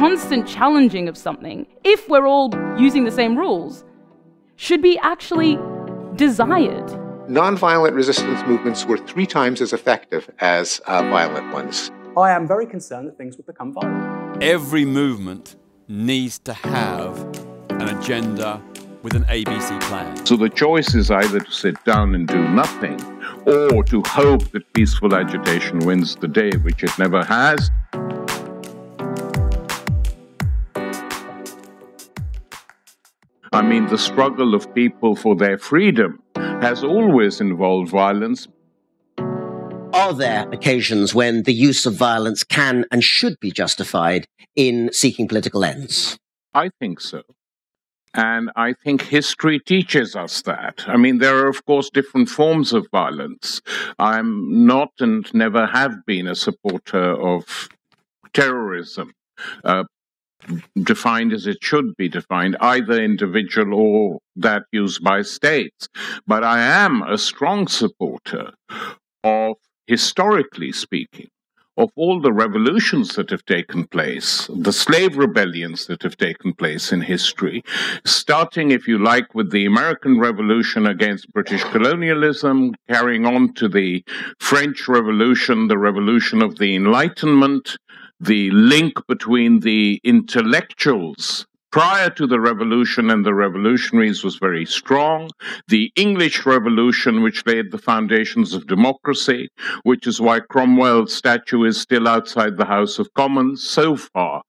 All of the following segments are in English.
constant challenging of something, if we're all using the same rules, should be actually desired. Nonviolent resistance movements were three times as effective as uh, violent ones. I am very concerned that things will become violent. Every movement needs to have an agenda with an ABC plan. So the choice is either to sit down and do nothing or to hope that peaceful agitation wins the day, which it never has. I mean, the struggle of people for their freedom has always involved violence. Are there occasions when the use of violence can and should be justified in seeking political ends? I think so. And I think history teaches us that. I mean, there are, of course, different forms of violence. I'm not and never have been a supporter of terrorism. Uh, defined as it should be defined, either individual or that used by states. But I am a strong supporter of, historically speaking, of all the revolutions that have taken place, the slave rebellions that have taken place in history, starting, if you like, with the American Revolution against British colonialism, carrying on to the French Revolution, the revolution of the Enlightenment, the link between the intellectuals prior to the revolution and the revolutionaries was very strong. The English Revolution, which laid the foundations of democracy, which is why Cromwell's statue is still outside the House of Commons so far.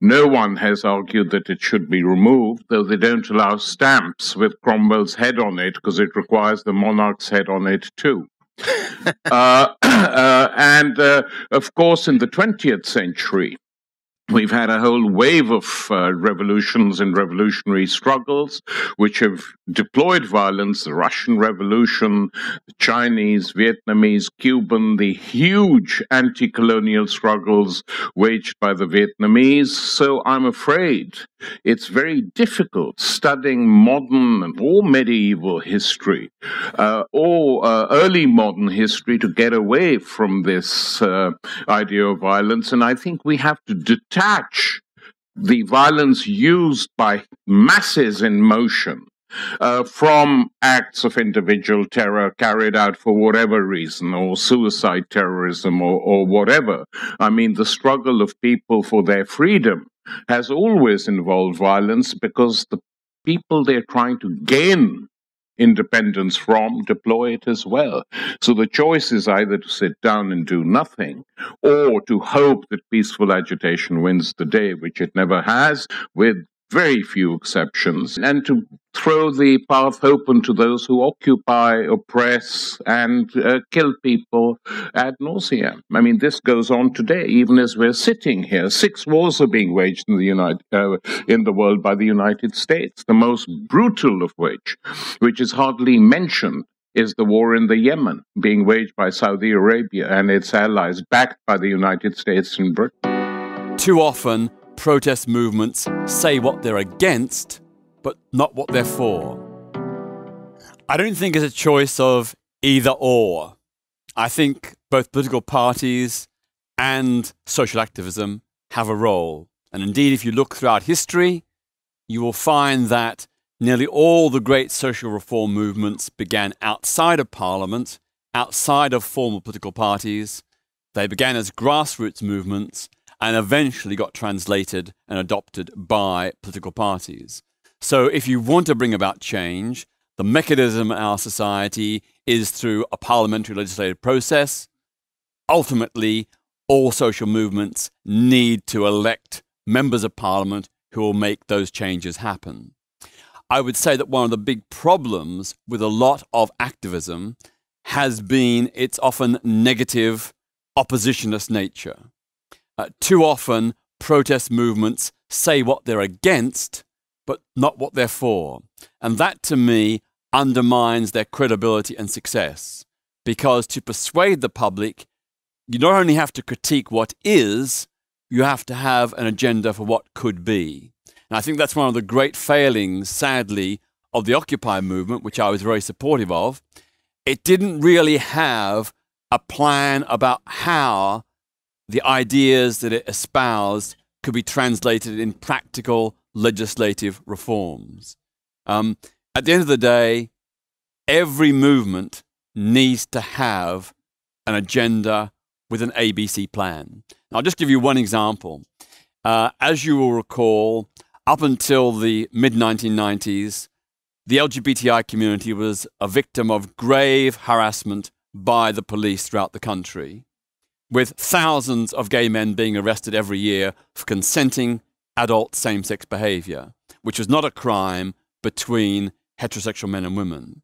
No one has argued that it should be removed, though they don't allow stamps with Cromwell's head on it because it requires the monarch's head on it too. Uh, uh, and uh, of course, in the 20th century, We've had a whole wave of uh, revolutions and revolutionary struggles which have deployed violence the Russian Revolution, the Chinese, Vietnamese, Cuban, the huge anti colonial struggles waged by the Vietnamese. So I'm afraid it's very difficult studying modern or medieval history uh, or uh, early modern history to get away from this uh, idea of violence. And I think we have to detach the violence used by masses in motion uh, from acts of individual terror carried out for whatever reason, or suicide terrorism, or, or whatever. I mean, the struggle of people for their freedom has always involved violence because the people they're trying to gain independence from deploy it as well. So the choice is either to sit down and do nothing or to hope that peaceful agitation wins the day, which it never has, with very few exceptions, and to throw the path open to those who occupy, oppress, and uh, kill people ad nauseam. I mean, this goes on today, even as we're sitting here. Six wars are being waged in the United uh, in the world by the United States. The most brutal of which, which is hardly mentioned, is the war in the Yemen, being waged by Saudi Arabia and its allies, backed by the United States and Britain. Too often, protest movements say what they're against, but not what they're for. I don't think it's a choice of either or. I think both political parties and social activism have a role. And indeed, if you look throughout history, you will find that nearly all the great social reform movements began outside of Parliament, outside of formal political parties. They began as grassroots movements and eventually got translated and adopted by political parties. So, if you want to bring about change, the mechanism in our society is through a parliamentary legislative process. Ultimately, all social movements need to elect members of parliament who will make those changes happen. I would say that one of the big problems with a lot of activism has been its often negative oppositionist nature. Uh, too often, protest movements say what they're against, but not what they're for. And that, to me, undermines their credibility and success. Because to persuade the public, you not only have to critique what is, you have to have an agenda for what could be. And I think that's one of the great failings, sadly, of the Occupy movement, which I was very supportive of. It didn't really have a plan about how the ideas that it espoused could be translated in practical legislative reforms. Um, at the end of the day, every movement needs to have an agenda with an ABC plan. I'll just give you one example. Uh, as you will recall, up until the mid 1990s, the LGBTI community was a victim of grave harassment by the police throughout the country, with thousands of gay men being arrested every year for consenting adult same sex behavior, which was not a crime between heterosexual men and women.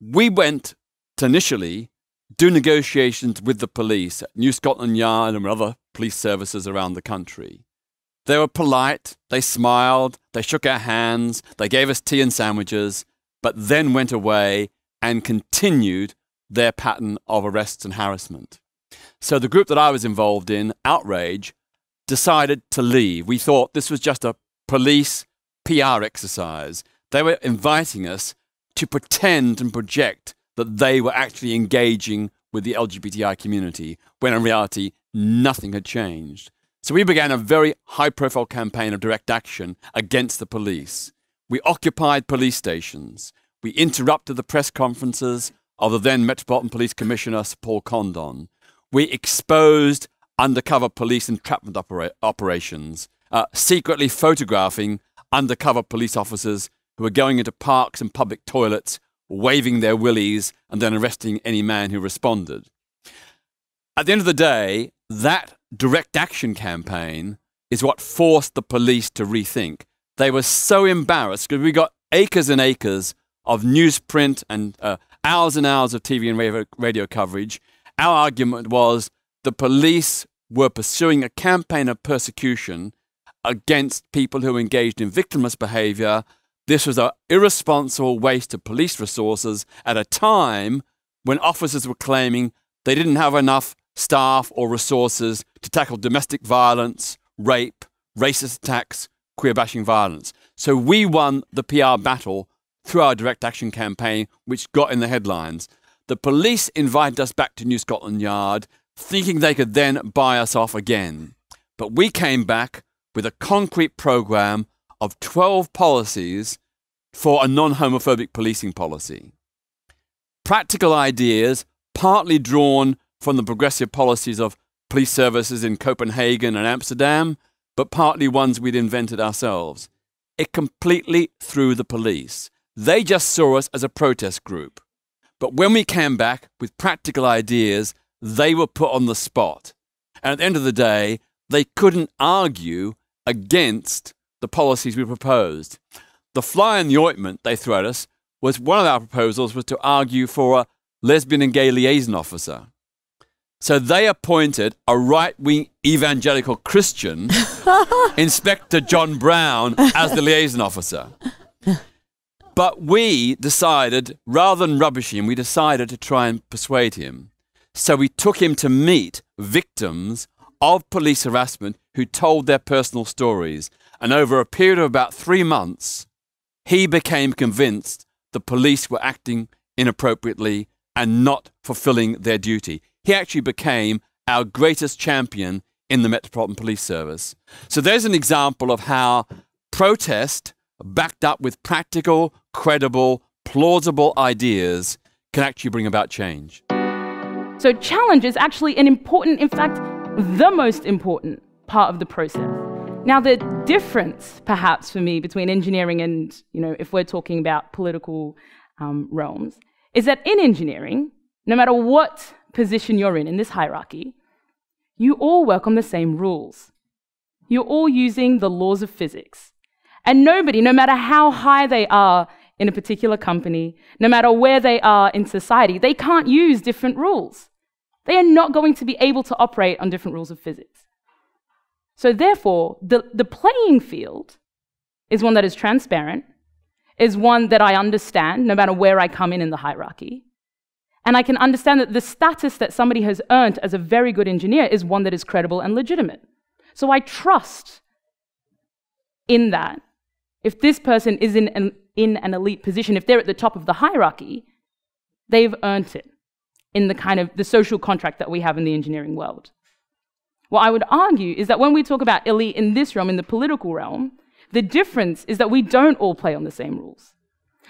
We went to initially do negotiations with the police at New Scotland Yard and other police services around the country. They were polite, they smiled, they shook our hands, they gave us tea and sandwiches, but then went away and continued their pattern of arrests and harassment. So the group that I was involved in, Outrage, decided to leave. We thought this was just a police PR exercise. They were inviting us to pretend and project that they were actually engaging with the LGBTI community, when in reality, nothing had changed. So we began a very high profile campaign of direct action against the police. We occupied police stations. We interrupted the press conferences of the then Metropolitan Police Commissioner, Paul Condon. We exposed undercover police entrapment opera- operations, uh, secretly photographing undercover police officers who were going into parks and public toilets, waving their willies, and then arresting any man who responded. At the end of the day, that direct action campaign is what forced the police to rethink. They were so embarrassed because we got acres and acres of newsprint and uh, hours and hours of TV and radio, radio coverage. Our argument was the police were pursuing a campaign of persecution against people who engaged in victimless behavior. This was an irresponsible waste of police resources at a time when officers were claiming they didn't have enough staff or resources to tackle domestic violence, rape, racist attacks, queer bashing violence. So we won the PR battle through our direct action campaign, which got in the headlines. The police invited us back to New Scotland Yard, thinking they could then buy us off again. But we came back with a concrete program of 12 policies for a non homophobic policing policy. Practical ideas, partly drawn from the progressive policies of police services in Copenhagen and Amsterdam, but partly ones we'd invented ourselves. It completely threw the police. They just saw us as a protest group. But when we came back with practical ideas, they were put on the spot. And at the end of the day, they couldn't argue against the policies we proposed. The fly in the ointment they threw at us was one of our proposals was to argue for a lesbian and gay liaison officer. So they appointed a right wing evangelical Christian, Inspector John Brown, as the liaison officer. But we decided, rather than rubbish him, we decided to try and persuade him. So we took him to meet victims of police harassment who told their personal stories. And over a period of about three months, he became convinced the police were acting inappropriately and not fulfilling their duty he actually became our greatest champion in the Metropolitan Police Service. So there's an example of how protest, backed up with practical, credible, plausible ideas, can actually bring about change. So, challenge is actually an important, in fact, the most important part of the process. Now, the difference, perhaps, for me between engineering and, you know, if we're talking about political um, realms, is that in engineering, no matter what position you're in, in this hierarchy, you all work on the same rules. You're all using the laws of physics. And nobody, no matter how high they are in a particular company, no matter where they are in society, they can't use different rules. They are not going to be able to operate on different rules of physics. So, therefore, the, the playing field is one that is transparent, is one that I understand no matter where I come in in the hierarchy, and I can understand that the status that somebody has earned as a very good engineer is one that is credible and legitimate. So I trust in that. If this person is in an, in an elite position, if they're at the top of the hierarchy, they've earned it in the kind of the social contract that we have in the engineering world. What I would argue is that when we talk about elite in this realm, in the political realm, the difference is that we don't all play on the same rules.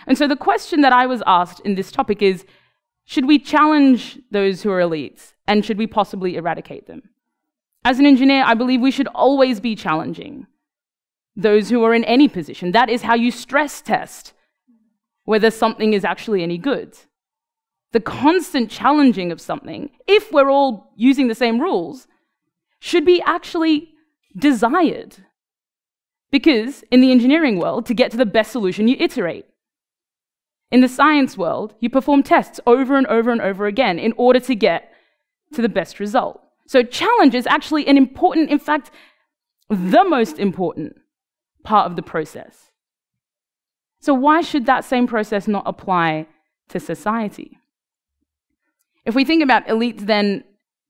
And so the question that I was asked in this topic is should we challenge those who are elites and should we possibly eradicate them? As an engineer, I believe we should always be challenging those who are in any position. That is how you stress test whether something is actually any good. The constant challenging of something, if we're all using the same rules, should be actually desired. Because in the engineering world, to get to the best solution, you iterate. In the science world, you perform tests over and over and over again in order to get to the best result. So, challenge is actually an important, in fact, the most important part of the process. So, why should that same process not apply to society? If we think about elites, then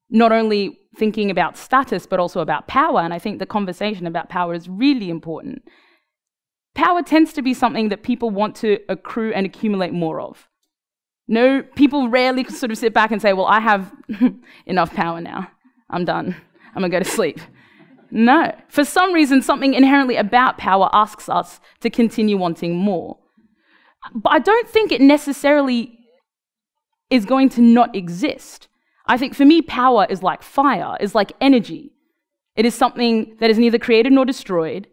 not only thinking about status, but also about power, and I think the conversation about power is really important power tends to be something that people want to accrue and accumulate more of. No, people rarely sort of sit back and say, Well, I have enough power now. I'm done. I'm going to go to sleep. No. For some reason, something inherently about power asks us to continue wanting more. But I don't think it necessarily is going to not exist. I think for me, power is like fire, is like energy. It is something that is neither created nor destroyed.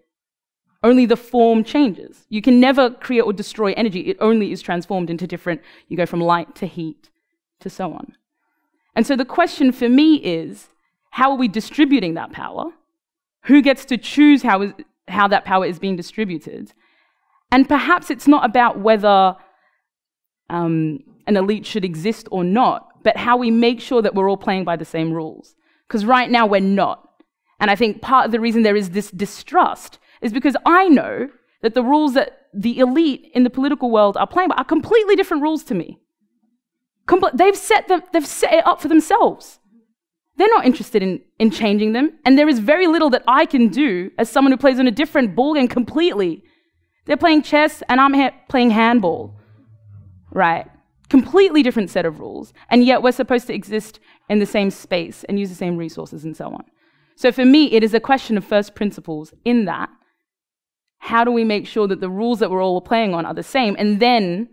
Only the form changes. You can never create or destroy energy. It only is transformed into different, you go from light to heat to so on. And so the question for me is how are we distributing that power? Who gets to choose how, is, how that power is being distributed? And perhaps it's not about whether um, an elite should exist or not, but how we make sure that we're all playing by the same rules. Because right now we're not. And I think part of the reason there is this distrust is because I know that the rules that the elite in the political world are playing by are completely different rules to me. Compl- they've, set them, they've set it up for themselves. They're not interested in, in changing them, and there is very little that I can do as someone who plays on a different ballgame completely. They're playing chess, and I'm ha- playing handball. Right? Completely different set of rules, and yet we're supposed to exist in the same space and use the same resources and so on. So for me, it is a question of first principles in that how do we make sure that the rules that we're all playing on are the same? And then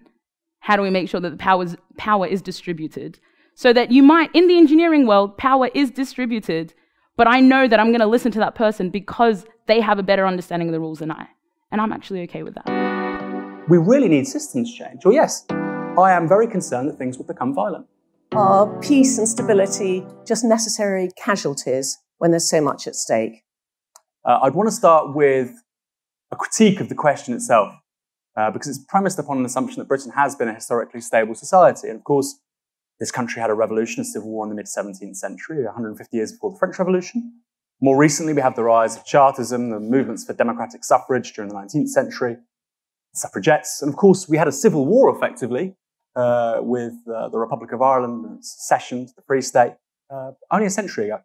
how do we make sure that the power is distributed? So that you might, in the engineering world, power is distributed, but I know that I'm going to listen to that person because they have a better understanding of the rules than I. And I'm actually okay with that. We really need systems change. Or, yes, I am very concerned that things will become violent. Are peace and stability just necessary casualties when there's so much at stake? Uh, I'd want to start with a critique of the question itself, uh, because it's premised upon an assumption that Britain has been a historically stable society. And of course, this country had a revolution, a civil war in the mid 17th century, 150 years before the French Revolution. More recently, we have the rise of Chartism, the movements for democratic suffrage during the 19th century, suffragettes, and of course, we had a civil war effectively uh, with uh, the Republic of Ireland and secession to the Free State uh, only a century ago.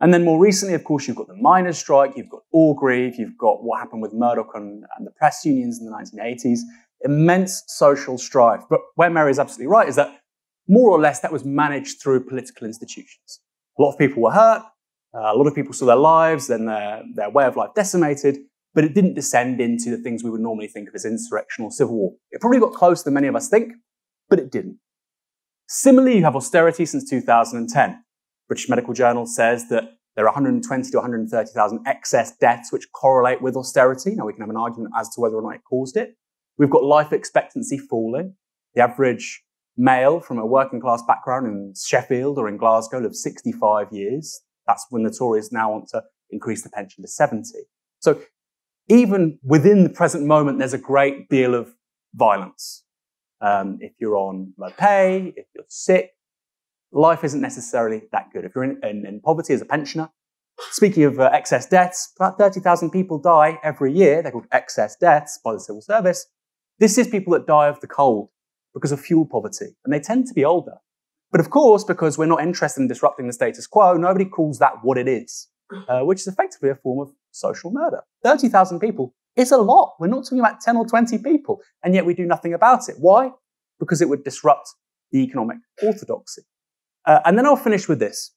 And then more recently, of course, you've got the miners' strike, you've got Orgreave, you've got what happened with Murdoch and, and the press unions in the 1980s. Immense social strife. But where Mary is absolutely right is that more or less that was managed through political institutions. A lot of people were hurt, uh, a lot of people saw their lives, and their, their way of life decimated, but it didn't descend into the things we would normally think of as insurrection or civil war. It probably got closer than many of us think, but it didn't. Similarly, you have austerity since 2010. British Medical Journal says that there are 120 to 130,000 excess deaths which correlate with austerity. Now we can have an argument as to whether or not it caused it. We've got life expectancy falling. The average male from a working class background in Sheffield or in Glasgow lives 65 years. That's when the Tories now want to increase the pension to 70. So even within the present moment, there's a great deal of violence. Um, if you're on low pay, if you're sick, life isn't necessarily that good. If you're in, in, in poverty as a pensioner, speaking of uh, excess deaths, about 30,000 people die every year. They're called excess deaths by the civil service. This is people that die of the cold because of fuel poverty, and they tend to be older. But of course, because we're not interested in disrupting the status quo, nobody calls that what it is, uh, which is effectively a form of social murder. 30,000 people is a lot. We're not talking about 10 or 20 people, and yet we do nothing about it. Why? Because it would disrupt the economic orthodoxy. Uh, and then I'll finish with this.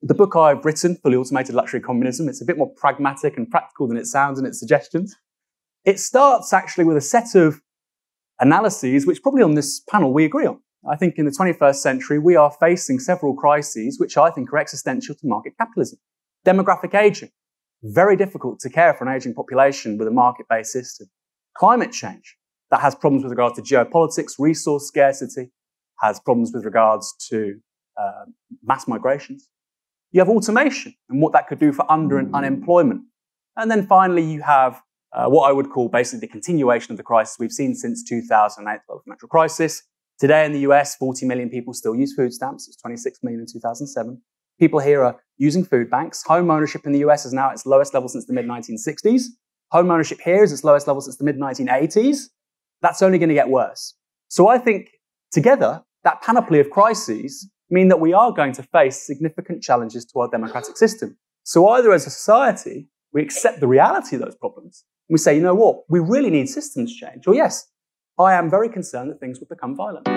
the book I've written, Fully Automated Luxury Communism, it's a bit more pragmatic and practical than it sounds in its suggestions. It starts actually with a set of analyses which probably on this panel we agree on. I think in the 21st century, we are facing several crises which I think are existential to market capitalism. Demographic aging, very difficult to care for an aging population with a market-based system. Climate change, that has problems with regards to geopolitics, resource scarcity, has problems with regards to uh, mass migrations. You have automation and what that could do for under and unemployment. And then finally, you have uh, what I would call basically the continuation of the crisis we've seen since 2008, the financial crisis. Today in the US, 40 million people still use food stamps. It's 26 million in 2007. People here are using food banks. Home ownership in the US is now at its lowest level since the mid 1960s. Home ownership here is its lowest level since the mid 1980s. That's only going to get worse. So I think together, that panoply of crises mean that we are going to face significant challenges to our democratic system. So either as a society, we accept the reality of those problems, we say, you know what, we really need systems change. Or yes, I am very concerned that things will become violent.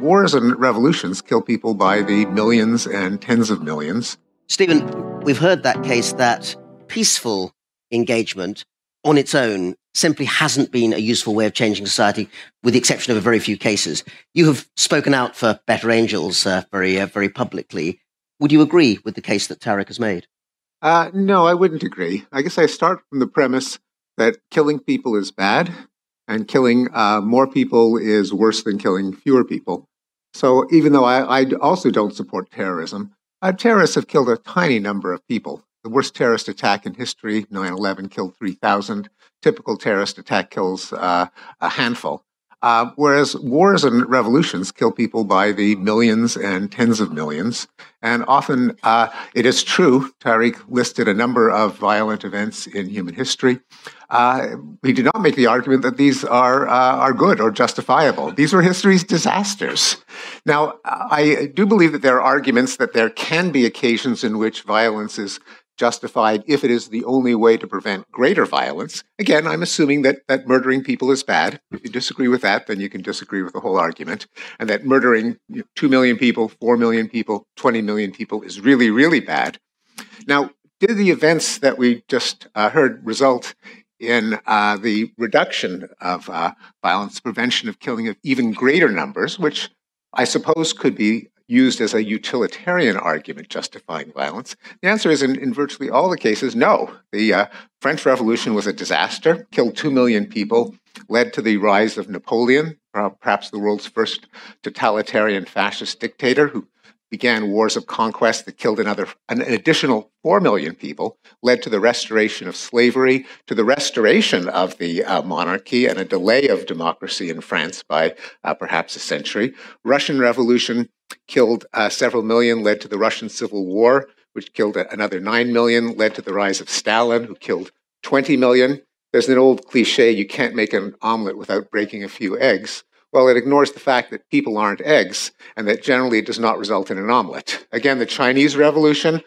Wars and revolutions kill people by the millions and tens of millions. Steven, we've heard that case that peaceful engagement on its own simply hasn't been a useful way of changing society, with the exception of a very few cases. You have spoken out for better angels uh, very, uh, very publicly. Would you agree with the case that Tariq has made? Uh, no, I wouldn't agree. I guess I start from the premise that killing people is bad, and killing uh, more people is worse than killing fewer people. So even though I, I also don't support terrorism, uh, terrorists have killed a tiny number of people. The worst terrorist attack in history, 9 11, killed 3,000. Typical terrorist attack kills uh, a handful. Uh, whereas wars and revolutions kill people by the millions and tens of millions. And often uh, it is true, Tariq listed a number of violent events in human history. Uh, he did not make the argument that these are, uh, are good or justifiable. These were history's disasters. Now, I do believe that there are arguments that there can be occasions in which violence is justified if it is the only way to prevent greater violence. Again, I'm assuming that, that murdering people is bad. If you disagree with that, then you can disagree with the whole argument. And that murdering 2 million people, 4 million people, 20 million people is really, really bad. Now, did the events that we just uh, heard result in uh, the reduction of uh, violence, prevention of killing of even greater numbers, which I suppose could be used as a utilitarian argument justifying violence? The answer is in, in virtually all the cases, no. The uh, French Revolution was a disaster, killed two million people, led to the rise of Napoleon, perhaps the world's first totalitarian fascist dictator who began wars of conquest that killed another an additional 4 million people led to the restoration of slavery to the restoration of the uh, monarchy and a delay of democracy in France by uh, perhaps a century. Russian revolution killed uh, several million led to the russian civil war which killed another 9 million led to the rise of stalin who killed 20 million. There's an old cliche you can't make an omelet without breaking a few eggs well, it ignores the fact that people aren't eggs and that generally it does not result in an omelet. Again, the Chinese Revolution,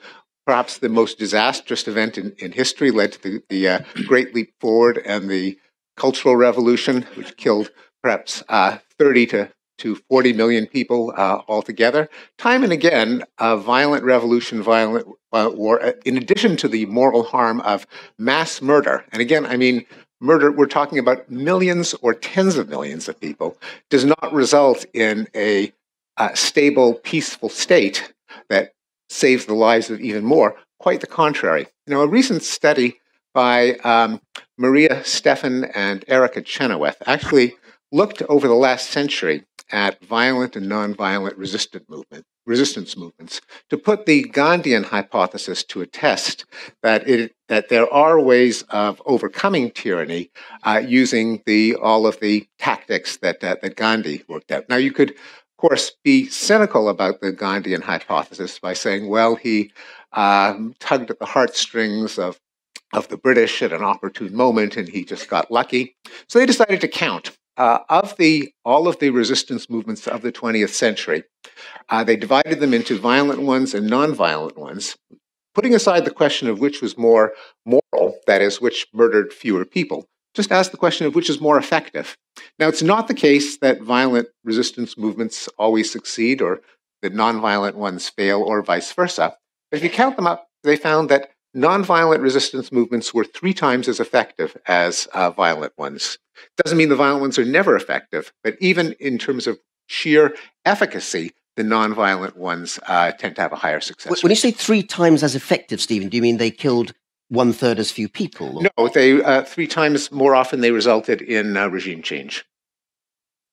perhaps the most disastrous event in, in history, led to the, the uh, Great Leap Forward and the Cultural Revolution, which killed perhaps uh, 30 to to 40 million people uh, altogether. Time and again, a violent revolution, violent uh, war, uh, in addition to the moral harm of mass murder. And again, I mean murder, we're talking about millions or tens of millions of people, does not result in a uh, stable, peaceful state that saves the lives of even more. Quite the contrary. Now, a recent study by um, Maria Stephan and Erica Chenoweth actually looked over the last century at violent and nonviolent resistant movement, resistance movements to put the Gandhian hypothesis to a test that it that there are ways of overcoming tyranny uh, using the all of the tactics that uh, that Gandhi worked out. Now you could. Of course, be cynical about the Gandhian hypothesis by saying, well, he um, tugged at the heartstrings of of the British at an opportune moment, and he just got lucky. So they decided to count uh, of the all of the resistance movements of the 20th century, uh, they divided them into violent ones and nonviolent ones, putting aside the question of which was more moral, that is, which murdered fewer people. Just ask the question of which is more effective. Now, it's not the case that violent resistance movements always succeed or that nonviolent ones fail or vice versa. But if you count them up, they found that nonviolent resistance movements were three times as effective as uh, violent ones. Doesn't mean the violent ones are never effective, but even in terms of sheer efficacy, the nonviolent ones uh, tend to have a higher success. When you say three times as effective, Steven, do you mean they killed one third as few people? Or? No, they uh, three times more often they resulted in uh, regime change.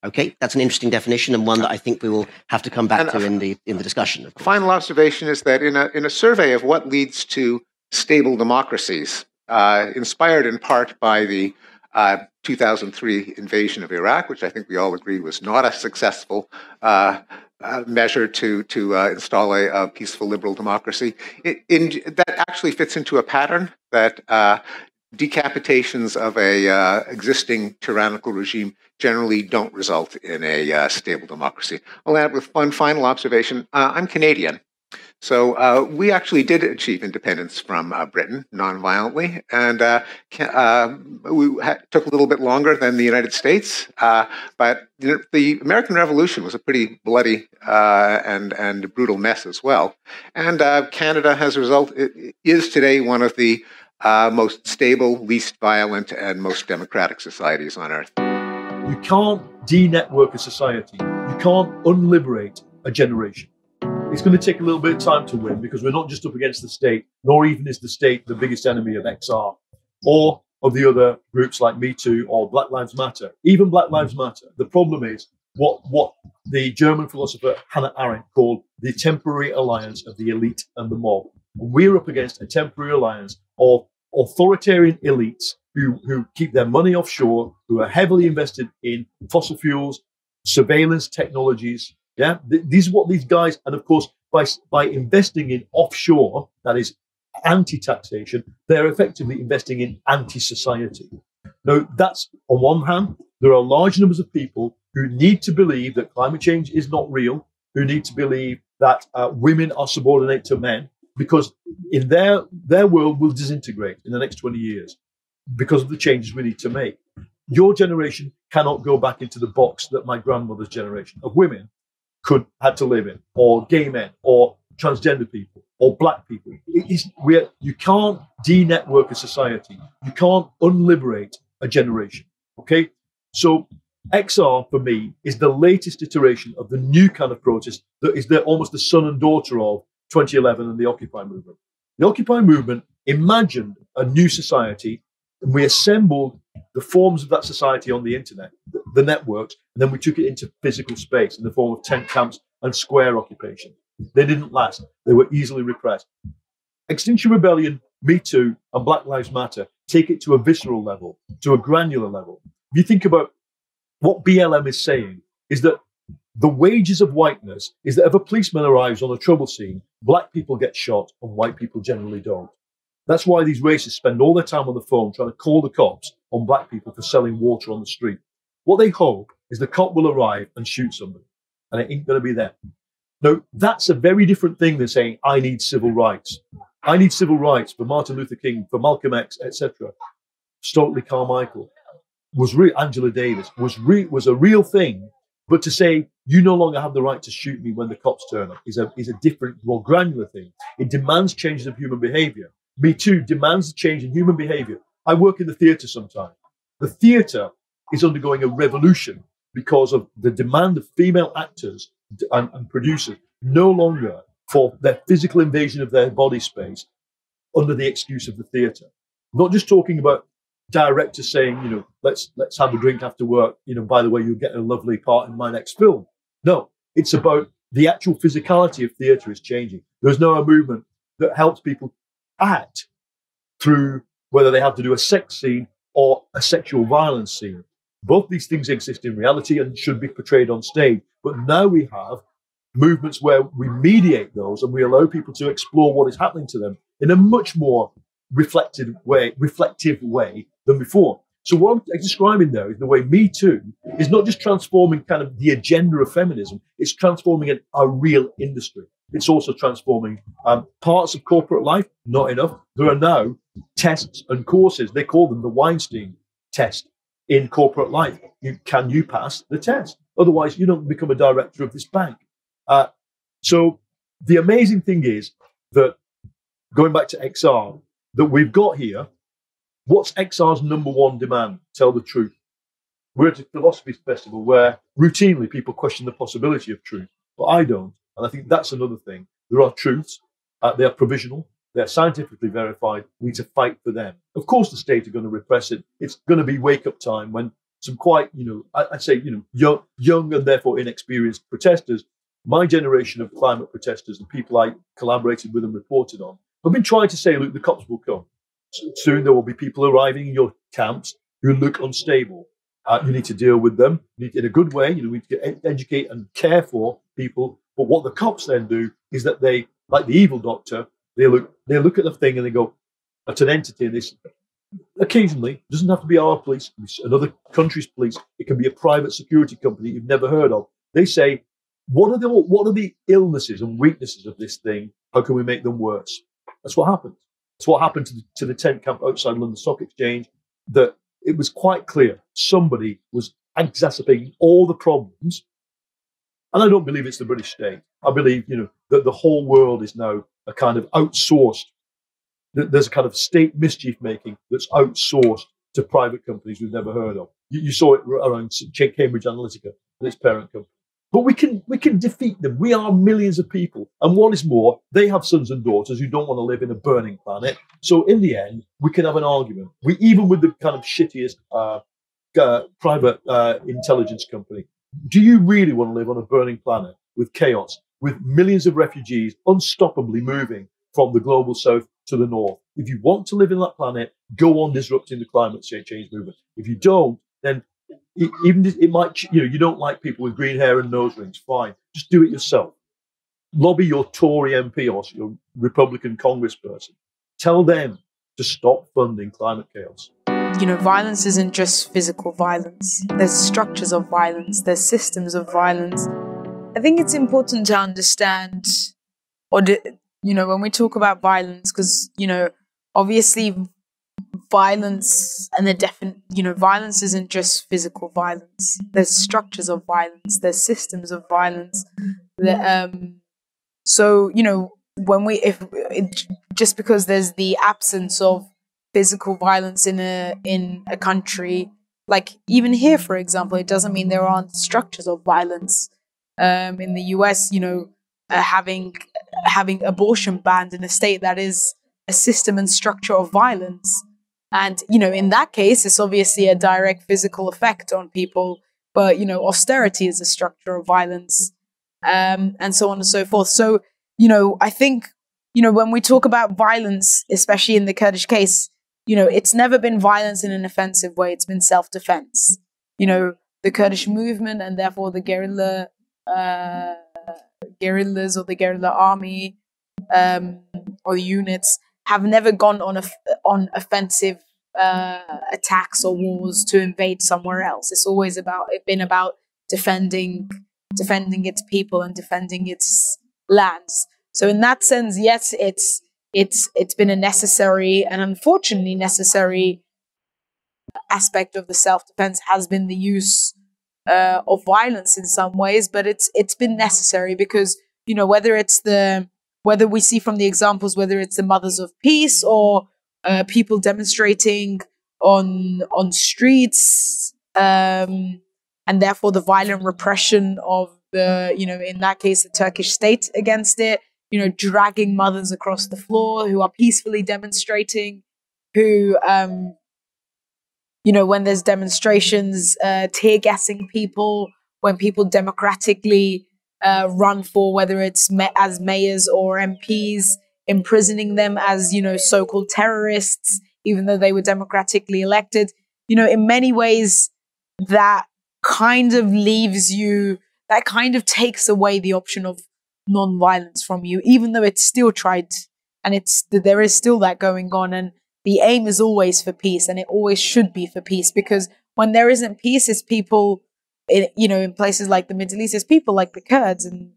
Okay, that's an interesting definition and one that I think we will have to come back and, to in the in the discussion. Final observation is that in a in a survey of what leads to stable democracies, uh, inspired in part by the uh, 2003 invasion of Iraq, which I think we all agree was not a successful uh, uh, measure to to uh, install a, a, peaceful liberal democracy. It, in, that actually fits into a pattern that uh, decapitations of a uh, existing tyrannical regime generally don't result in a uh, stable democracy. I'll add with one final observation. Uh, I'm Canadian. So uh, we actually did achieve independence from uh, Britain non-violently, and uh, we took a little bit longer than the United States. but you know, the American Revolution was a pretty bloody and and brutal mess as well. And Canada, as a result, is today one of the uh, most stable, least violent, and most democratic societies on earth. You can't de-network a society. You can't unliberate a generation. It's going to take a little bit of time to win because we're not just up against the state, nor even is the state the biggest enemy of XR or of the other groups like Me Too or Black Lives Matter. Even Black Lives Matter. The problem is what what the German philosopher Hannah Arendt called the temporary alliance of the elite and the mob. We're up against a temporary alliance of authoritarian elites who, who keep their money offshore, who are heavily invested in fossil fuels, surveillance technologies. Yeah, Th- these are what these guys, and of course, by, by investing in offshore, that is anti taxation, they're effectively investing in anti society. Now, that's on one hand, there are large numbers of people who need to believe that climate change is not real, who need to believe that uh, women are subordinate to men, because in their their world will disintegrate in the next 20 years because of the changes we need to make. Your generation cannot go back into the box that my grandmother's generation of women could had to live in, or gay men, or transgender people, or black people. we you can't de-network a society. You can't unliberate a generation. Okay, so XR for me is the latest iteration of the new kind of protest that is the, almost the son and daughter of 2011 and the Occupy movement. The Occupy movement imagined a new society, and we assembled the forms of that society on the internet, the, networks, and then we took it into physical space in the form of tent camps and square occupation. They didn't last. They were easily repressed. Extinction Rebellion, Me Too, and Black Lives Matter take it to a visceral level, to a granular level. If you think about what BLM is saying, is that the wages of whiteness is that if a policeman arrives on a trouble scene, black people get shot and white people generally don't. That's why these racists spend all their time on the phone trying to call the cops on black people for selling water on the street. What they hope is the cop will arrive and shoot somebody, and it ain't going to be them. Now, that's a very different thing than saying, I need civil rights. I need civil rights for Martin Luther King, for Malcolm X, etc. Stokely Carmichael was real. Angela Davis was re- was a real thing but to say you no longer have the right to shoot me when the cops turn up is a, is a different, more granular thing. It demands changes of human behavior. Me too demands a change in human behavior. I work in the theatre sometimes. The theatre is undergoing a revolution because of the demand of female actors and, and producers no longer for their physical invasion of their body space under the excuse of the theatre. not just talking about directors saying, you know, let's let's have a drink after work. You know, by the way, you'll get a lovely part in my next film. No, it's about the actual physicality of theatre is changing. There's now a movement that helps people act through whether they have to do a sex scene or a sexual violence scene. Both these things exist in reality and should be portrayed on stage. But now we have movements where we mediate those and we allow people to explore what is happening to them in a much more reflective way, reflective way than before. So what I'm describing there is the way Me Too is not just transforming kind of the agenda of feminism, it's transforming a, a real industry. It's also transforming um, parts of corporate life, not enough. There are now tests and courses. They call them the Weinstein test in corporate life. You, can you pass the test? Otherwise, you don't become a director of this bank. Uh, so the amazing thing is that going back to XR, that we've got here, what's XR's number one demand? Tell the truth. We're at a philosophy festival where routinely people question the possibility of truth, but I don't. And I think that's another thing. There are truths, uh, they are provisional, they're scientifically verified. We need to fight for them. Of course, the state are going to repress it. It's going to be wake up time when some quite, you know, I'd say, you know, young, young and therefore inexperienced protesters. My generation of climate protesters, the people I collaborated with and reported on, have been trying to say, look, the cops will come. Soon there will be people arriving in your camps who look unstable. Uh, you need to deal with them in a good way. You know, we need to educate and care for people. But what the cops then do is that they, like the evil doctor, they look they look at the thing and they go, it's an entity." And this occasionally doesn't have to be our police, another country's police. It can be a private security company you've never heard of. They say, "What are the what are the illnesses and weaknesses of this thing? How can we make them worse?" That's what happened. That's what happened to the, to the tent camp outside London Stock Exchange. That it was quite clear somebody was exacerbating all the problems. And I don't believe it's the British state. I believe, you know, that the whole world is now a kind of outsourced. There's a kind of state mischief making that's outsourced to private companies we've never heard of. You, you saw it around Cambridge Analytica its parent company. But we can we can defeat them. We are millions of people, and what is more, they have sons and daughters who don't want to live in a burning planet. So in the end, we can have an argument. We even with the kind of shittiest uh, uh, private uh, intelligence company. Do you really want to live on a burning planet with chaos with millions of refugees unstoppably moving from the global south to the north. If you want to live in that planet, go on disrupting the climate change movement. If you don't, then even it might, you know, you don't like people with green hair and nose rings, fine. Just do it yourself. Lobby your Tory MP or your Republican congressperson. Tell them to stop funding climate chaos. You know, violence isn't just physical violence. There's structures of violence, there's systems of violence I think it's important to understand, or do, you know, when we talk about violence, because you know, obviously, violence and the definite, you know, violence isn't just physical violence. There's structures of violence. There's systems of violence. That, um, so you know, when we if it, just because there's the absence of physical violence in a in a country like even here for example it doesn't mean there aren't structures of violence um, in the US, you know, uh, having having abortion banned in a state that is a system and structure of violence. And you know, in that case, it's obviously a direct physical effect on people. But you know, austerity is a structure of violence, um, and so on and so forth. So you know, I think you know when we talk about violence, especially in the Kurdish case, you know, it's never been violence in an offensive way. It's been self-defense. You know, the Kurdish movement and therefore the guerrilla uh, guerrillas or the guerrilla army um, or units have never gone on a, on offensive uh, attacks or wars to invade somewhere else. It's always about it been about defending defending its people and defending its lands. So in that sense, yes, it's it's it's been a necessary and unfortunately necessary aspect of the self defense has been the use uh, of violence in some ways, but it's it's been necessary because you know whether it's the whether we see from the examples whether it's the mothers of peace or uh, people demonstrating on on streets um, and therefore the violent repression of the you know in that case the Turkish state against it you know dragging mothers across the floor who are peacefully demonstrating who um, you know, when there's demonstrations, uh, tear gassing people, when people democratically uh, run for whether it's ma- as mayors or MPs, imprisoning them as, you know, so called terrorists, even though they were democratically elected. You know, in many ways, that kind of leaves you, that kind of takes away the option of non-violence from you, even though it's still tried and it's, there is still that going on. And the aim is always for peace and it always should be for peace because when there isn't peace, it's people, in, you know, in places like the Middle East, it's people like the Kurds and,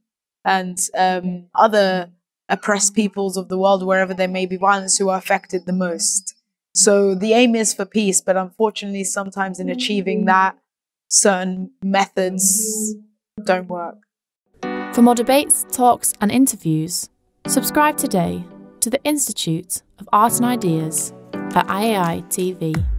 and um, other oppressed peoples of the world, wherever there may be violence, who are affected the most. So the aim is for peace, but unfortunately, sometimes in achieving that, certain methods don't work. For more debates, talks, and interviews, subscribe today to the Institute of Art and Ideas at IAI TV.